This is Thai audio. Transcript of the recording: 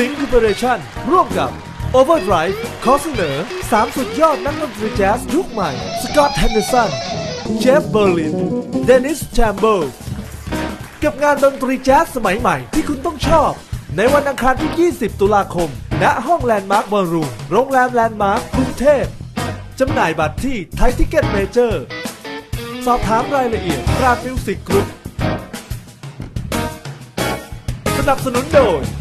สิงห์ r ิเรชั่นร่วมกับ Overdrive ขอเสนอ 3 สุดยอดนักดนตรีแจ๊สยุคใหม่ สกอตต์แฮนเดอร์สัน เจฟฟ์เบอร์ลิน เดนิสแชมเบอร์กับงานดนตรีแจ๊สสมัยใหม่ที่คุณต้องชอบ ในวันอังคารที่ 20 ตุลาคม ณ ห้องแลนด์มาร์คบอลรูมโรงแรมแลนด์มาร์คกรุงเทพจำหน่ายบัตรที่ไทยทิเก็ตเมเจอร์ สอบถามรายละเอียด PRART Music Groupสนับสนุนโดย